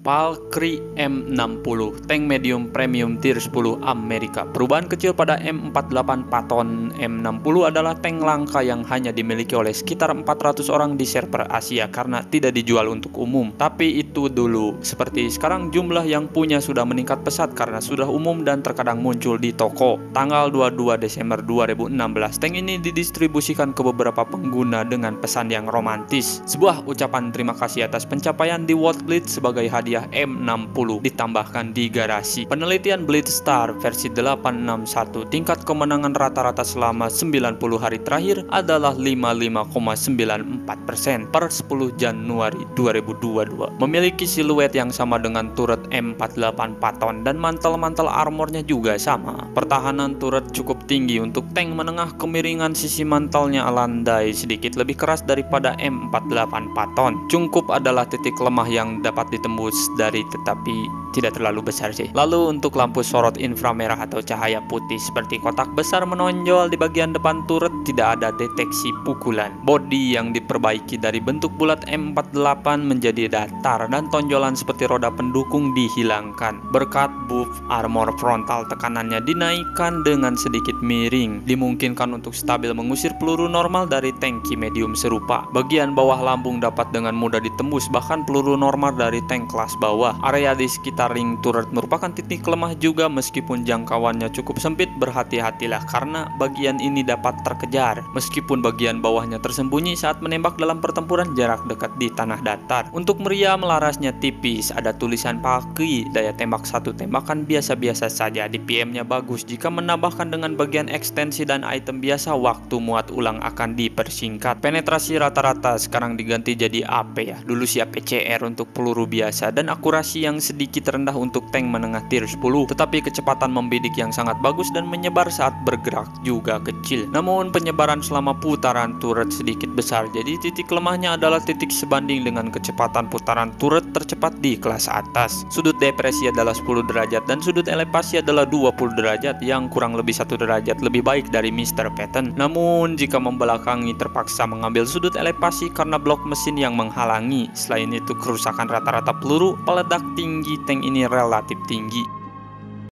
Valkyrie M60 tank medium premium tier 10 Amerika. Perubahan kecil pada M48 Patton M60 adalah tank langka yang hanya dimiliki oleh sekitar 400 orang di server Asia karena tidak dijual untuk umum. Tapi itu dulu. Seperti sekarang jumlah yang punya sudah meningkat pesat karena sudah umum dan terkadang muncul di toko. Tanggal 22 Desember 2016, tank ini didistribusikan ke beberapa pengguna dengan pesan yang romantis. Sebuah ucapan terima kasih atas pencapaian di World Blitz sebagai hadiah hadiah M60 ditambahkan di garasi. Penelitian Blitzstar versi 861 tingkat kemenangan rata-rata selama 90 hari terakhir adalah 55,94% per 10 Januari 2022. Memiliki siluet yang sama dengan turret M48 Patton dan mantel-mantel armornya juga sama. Pertahanan turret cukup tinggi untuk tank menengah kemiringan sisi mantelnya landai sedikit lebih keras daripada M48 Patton. Cungkup adalah titik lemah yang dapat ditembus dari tetapi tidak terlalu besar sih. Lalu untuk lampu sorot inframerah atau cahaya putih seperti kotak besar menonjol di bagian depan turret tidak ada deteksi pukulan. Bodi yang diperbaiki dari bentuk bulat M48 menjadi datar dan tonjolan seperti roda pendukung dihilangkan. Berkat buff armor frontal tekanannya dinaikkan dengan sedikit miring, dimungkinkan untuk stabil mengusir peluru normal dari tangki medium serupa. Bagian bawah lambung dapat dengan mudah ditembus bahkan peluru normal dari tank kelas bawah. Area di sekitar ring turret merupakan titik lemah juga meskipun jangkauannya cukup sempit berhati-hatilah karena bagian ini dapat terkejar. Meskipun bagian bawahnya tersembunyi saat menembak dalam pertempuran jarak dekat di tanah datar. Untuk meriam larasnya tipis, ada tulisan paki, daya tembak satu tembakan biasa-biasa saja. Di PM-nya bagus jika menambahkan dengan bagian ekstensi dan item biasa waktu muat ulang akan dipersingkat. Penetrasi rata-rata sekarang diganti jadi AP ya. Dulu siap PCR untuk peluru biasa dan akurasi yang sedikit rendah untuk tank menengah tier 10 tetapi kecepatan membidik yang sangat bagus dan menyebar saat bergerak juga kecil. Namun penyebaran selama putaran turret sedikit besar jadi titik lemahnya adalah titik sebanding dengan kecepatan putaran turret tercepat di kelas atas. Sudut depresi adalah 10 derajat dan sudut elevasi adalah 20 derajat yang kurang lebih satu derajat lebih baik dari Mr. Patton. Namun jika membelakangi terpaksa mengambil sudut elevasi karena blok mesin yang menghalangi. Selain itu kerusakan rata-rata peluru peledak tinggi tank ini relatif tinggi